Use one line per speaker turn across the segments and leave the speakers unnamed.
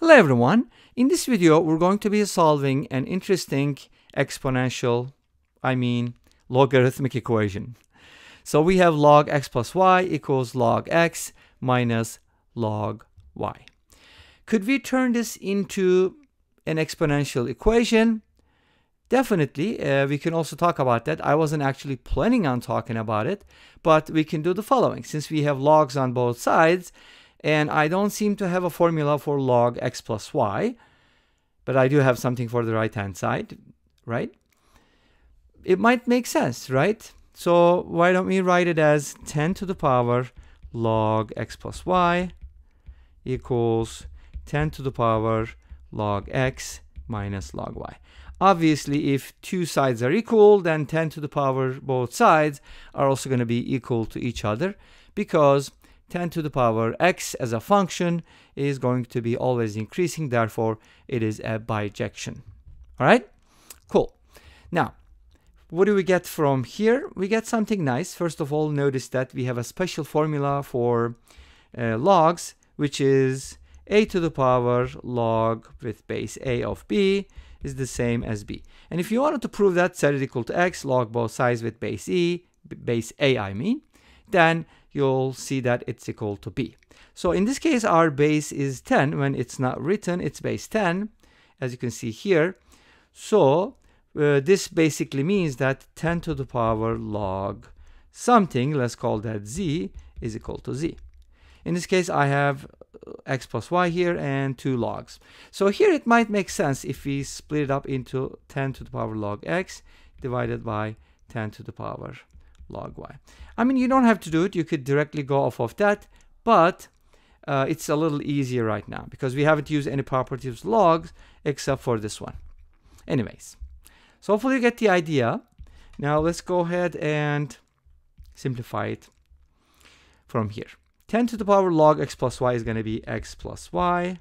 Hello everyone. In this video, we're going to be solving an interesting exponential, I mean logarithmic equation. So we have log x plus y equals log x minus log y. Could we turn this into an exponential equation? Definitely, uh, we can also talk about that. I wasn't actually planning on talking about it, but we can do the following. Since we have logs on both sides, and I don't seem to have a formula for log x plus y, but I do have something for the right-hand side, right? It might make sense, right? So why don't we write it as 10 to the power log x plus y equals 10 to the power log x minus log y. Obviously, if two sides are equal, then 10 to the power both sides are also going to be equal to each other because 10 to the power x as a function is going to be always increasing. Therefore, it is a bijection. All right? Cool. Now, what do we get from here? We get something nice. First of all, notice that we have a special formula for uh, logs, which is a to the power log with base a of b is the same as b. And if you wanted to prove that set it equal to x, log both sides with base e, base a I mean, then you'll see that it's equal to b. So in this case, our base is 10. When it's not written, it's base 10, as you can see here. So uh, this basically means that 10 to the power log something, let's call that z, is equal to z. In this case, I have uh, x plus y here and two logs. So here it might make sense if we split it up into 10 to the power log x divided by 10 to the power log y. I mean, you don't have to do it. You could directly go off of that, but uh, it's a little easier right now because we haven't used any properties logs except for this one. Anyways, so hopefully you get the idea. Now let's go ahead and simplify it from here. 10 to the power log x plus y is going to be x plus y.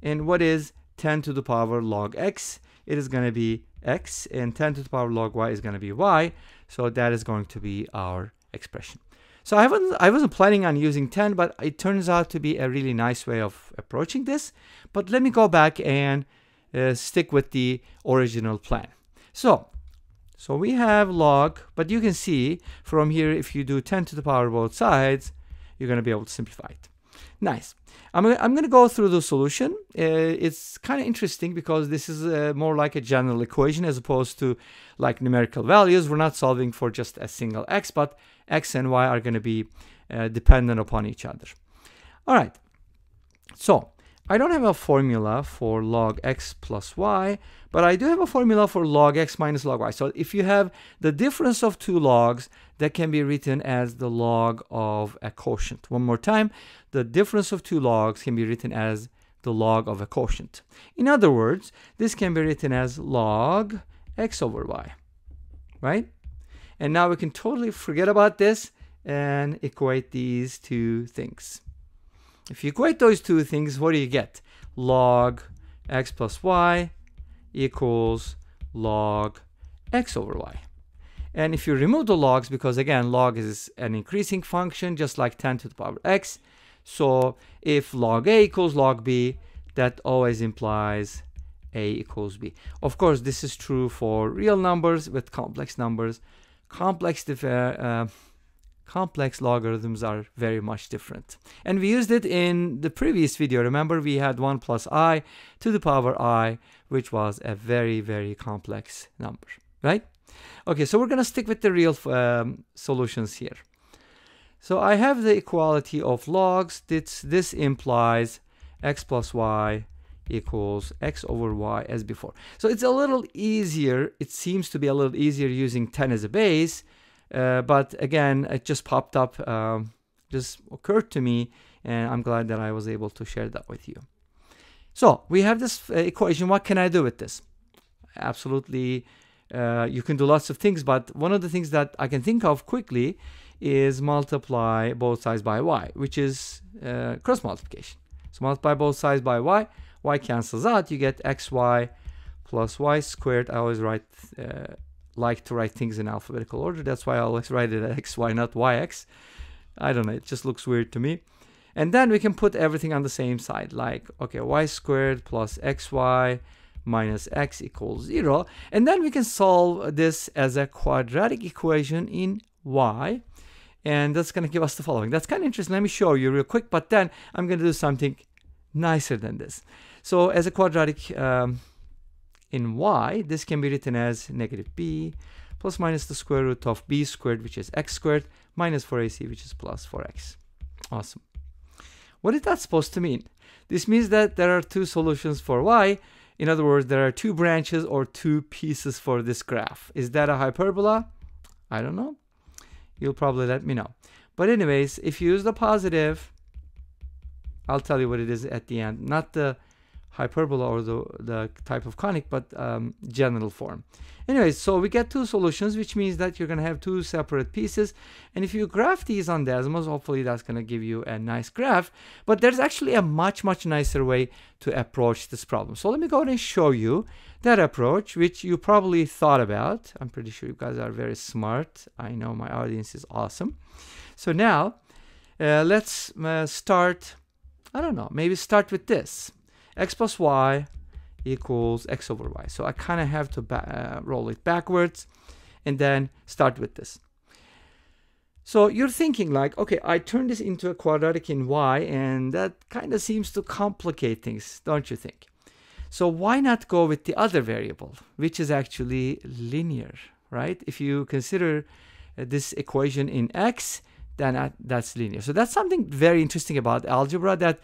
And what is 10 to the power log x? It is going to be x and 10 to the power log y is going to be y. So that is going to be our expression. So I wasn't, I wasn't planning on using 10, but it turns out to be a really nice way of approaching this. But let me go back and uh, stick with the original plan. So, so we have log, but you can see from here, if you do 10 to the power of both sides, you're going to be able to simplify it. Nice. I'm, I'm going to go through the solution. Uh, it's kind of interesting because this is uh, more like a general equation as opposed to like numerical values. We're not solving for just a single x, but x and y are going to be uh, dependent upon each other. All right. So I don't have a formula for log x plus y, but I do have a formula for log x minus log y. So if you have the difference of two logs, that can be written as the log of a quotient. One more time, the difference of two logs can be written as the log of a quotient. In other words, this can be written as log x over y, right? And now we can totally forget about this and equate these two things. If you equate those two things, what do you get? Log x plus y equals log x over y. And if you remove the logs, because again, log is an increasing function, just like 10 to the power x. So if log a equals log b, that always implies a equals b. Of course, this is true for real numbers with complex numbers. Complex uh, complex logarithms are very much different. And we used it in the previous video. Remember, we had 1 plus i to the power i, which was a very, very complex number, right? Okay, so we're going to stick with the real um, solutions here. So I have the equality of logs. This, this implies x plus y equals x over y as before. So it's a little easier. It seems to be a little easier using 10 as a base uh, but again, it just popped up, um, just occurred to me, and I'm glad that I was able to share that with you. So we have this uh, equation. What can I do with this? Absolutely, uh, you can do lots of things, but one of the things that I can think of quickly is multiply both sides by y, which is uh, cross multiplication. So multiply both sides by y, y cancels out, you get xy plus y squared. I always write uh, like to write things in alphabetical order. That's why I always write it x, y, not yx. I don't know. It just looks weird to me. And then we can put everything on the same side, like, okay, y squared plus xy minus x equals 0. And then we can solve this as a quadratic equation in y. And that's going to give us the following. That's kind of interesting. Let me show you real quick, but then I'm going to do something nicer than this. So as a quadratic um, in y, this can be written as negative b plus minus the square root of b squared, which is x squared, minus 4ac, which is plus 4x. Awesome. What is that supposed to mean? This means that there are two solutions for y. In other words, there are two branches or two pieces for this graph. Is that a hyperbola? I don't know. You'll probably let me know. But anyways, if you use the positive, I'll tell you what it is at the end. Not the hyperbola or the, the type of conic, but um, general form. Anyways, so we get two solutions, which means that you're going to have two separate pieces. And if you graph these on Desmos, hopefully that's going to give you a nice graph. But there's actually a much, much nicer way to approach this problem. So let me go ahead and show you that approach, which you probably thought about. I'm pretty sure you guys are very smart. I know my audience is awesome. So now uh, let's uh, start, I don't know, maybe start with this x plus y equals x over y. So I kind of have to uh, roll it backwards and then start with this. So you're thinking like, okay, I turn this into a quadratic in y and that kind of seems to complicate things, don't you think? So why not go with the other variable, which is actually linear, right? If you consider uh, this equation in x, then that's linear. So that's something very interesting about algebra that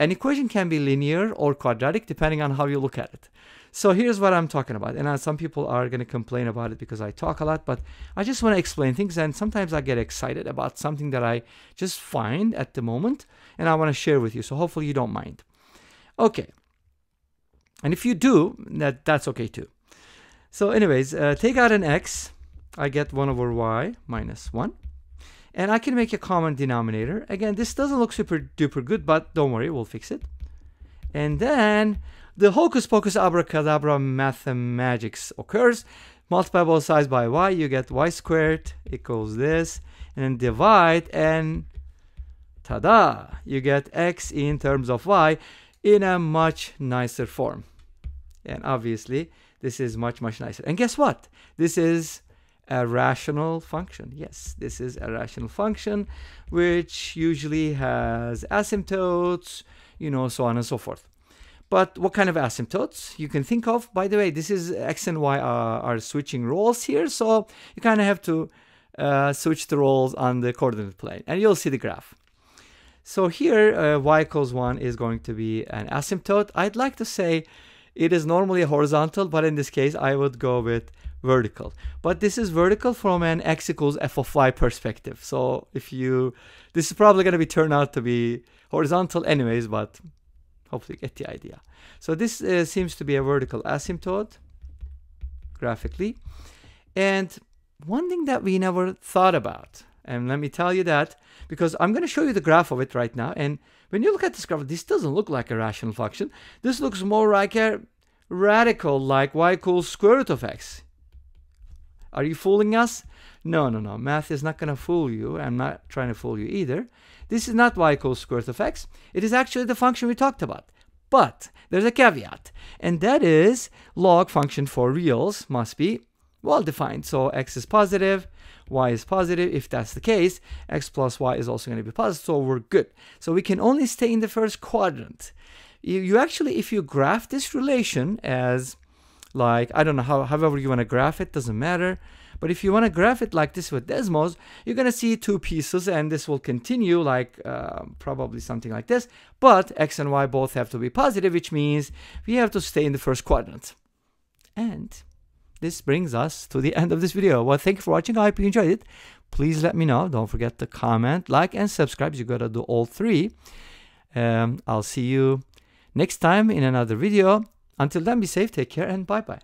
an equation can be linear or quadratic depending on how you look at it. So here's what I'm talking about. And uh, some people are going to complain about it because I talk a lot, but I just want to explain things. And sometimes I get excited about something that I just find at the moment and I want to share with you. So hopefully you don't mind. Okay. And if you do, that, that's okay too. So anyways, uh, take out an x. I get 1 over y minus 1. And I can make a common denominator. Again, this doesn't look super duper good, but don't worry, we'll fix it. And then the hocus pocus abracadabra mathemagics occurs. Multiply both sides by y, you get y squared equals this. And then divide and ta-da, you get x in terms of y in a much nicer form. And obviously, this is much, much nicer. And guess what? This is a rational function. Yes, this is a rational function, which usually has asymptotes, you know, so on and so forth. But what kind of asymptotes you can think of? By the way, this is x and y are, are switching roles here, so you kind of have to uh, switch the roles on the coordinate plane, and you'll see the graph. So here, uh, y equals 1 is going to be an asymptote. I'd like to say it is normally horizontal, but in this case, I would go with vertical. But this is vertical from an x equals f of y perspective. So if you, this is probably going to be turn out to be horizontal anyways, but hopefully you get the idea. So this uh, seems to be a vertical asymptote graphically. And one thing that we never thought about, and let me tell you that, because I'm going to show you the graph of it right now. And when you look at this graph, this doesn't look like a rational function. This looks more like a radical, like y equals square root of x. Are you fooling us? No, no, no. Math is not going to fool you. I'm not trying to fool you either. This is not y equals square root of x. It is actually the function we talked about. But there's a caveat, and that is log function for reals must be well defined. So x is positive, y is positive. If that's the case, x plus y is also going to be positive. So we're good. So we can only stay in the first quadrant. You, you actually, if you graph this relation as like I don't know how however you want to graph it doesn't matter. But if you want to graph it like this with Desmos you're gonna see two pieces and this will continue like uh, probably something like this. But x and y both have to be positive which means we have to stay in the first quadrant. And this brings us to the end of this video. Well thank you for watching. I hope you enjoyed it. Please let me know. Don't forget to comment like and subscribe. You gotta do all three. Um, I'll see you next time in another video until then, be safe, take care, and bye bye.